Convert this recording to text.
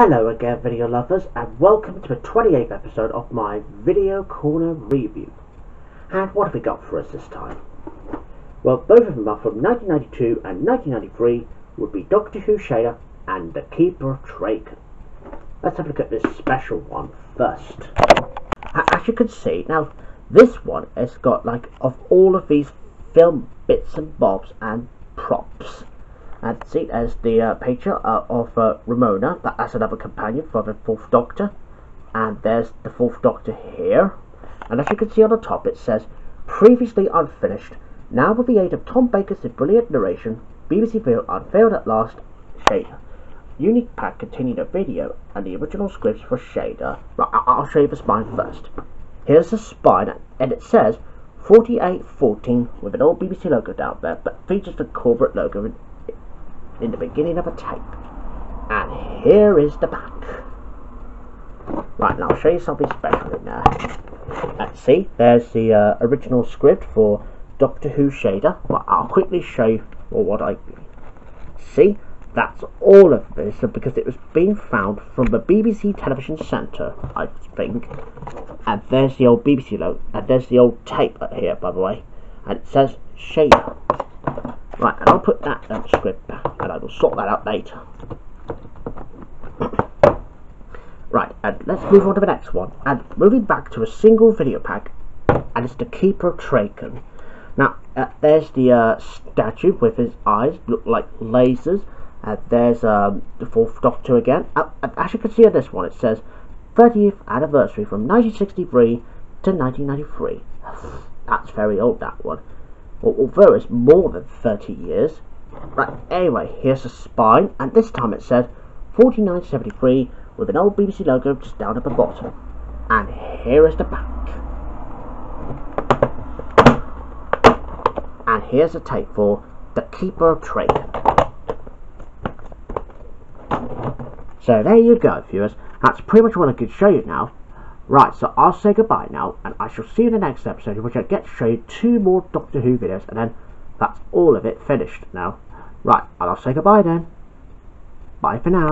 Hello again video lovers and welcome to the 28th episode of my Video Corner review. And what have we got for us this time? Well both of them are from 1992 and 1993 would be Doctor Who Shada and The Keeper of Traken. Let's have a look at this special one first. As you can see, now this one has got like of all of these film bits and bobs and props and see as the uh, picture uh, of uh, Romana, that's another companion for the Fourth Doctor, and there's the Fourth Doctor here, and as you can see on the top it says, previously unfinished, now with the aid of Tom Baker's brilliant narration, BBC Film unveiled at last, Shada. Unique pack containing a video and the original scripts for Shada. Right, I'll show you the spine first. Here's the spine, and it says 4814 with an old BBC logo down there, but features the corporate logo in the beginning of a tape. And here is the back. Right, now I'll show you something special in there. Let's see, there's the uh, original script for Doctor Who Shada. Well, I'll quickly show you what I see. That's all of this because it was being found from the BBC Television Centre, I think. And there's the old BBC logo, and there's the old tape here, by the way. And it says Shada. Right, and I'll put that um, script will sort that out later. right, and let's move on to the next one. And moving back to a single video pack, and it's the Keeper of Traken. Now, uh, there's the uh, statue with his eyes look like lasers. And there's um, the fourth Doctor again. Uh, as you can see on this one, it says 30th anniversary from 1963 to 1993. That's very old, that one although it's more than 30 years. Right, anyway, here's the spine, and this time it said 4973 with an old BBC logo just down at the bottom. And here is the back. And here's the tape for The Keeper of Traken. So there you go, viewers. That's pretty much what I could show you now. Right, so I'll say goodbye now, and I shall see you in the next episode, in which I get to show you two more Doctor Who videos, and then that's all of it finished now. Right, and I'll say goodbye then. Bye for now.